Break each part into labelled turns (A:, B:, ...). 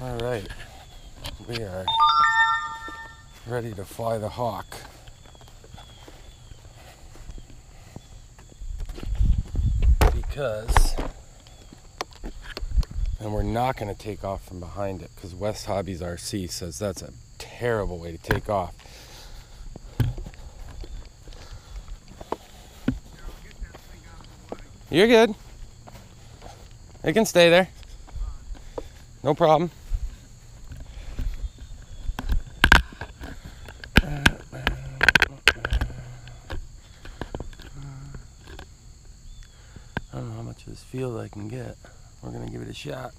A: All right, we are ready to fly the hawk. Because, and we're not going to take off from behind it because West Hobbies RC says that's a terrible way to take off. You're good. It can stay there. No problem. I don't know how much of this field I can get. We're gonna give it a shot.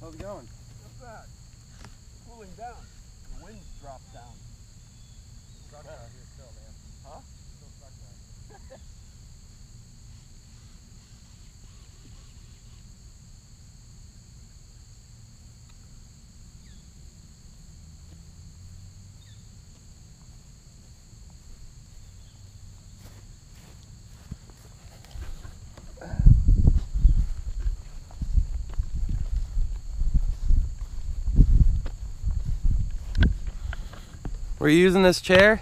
A: How's it going?
B: Not bad. Cooling down. The wind's dropped down. Sucks out here
A: Were using this chair?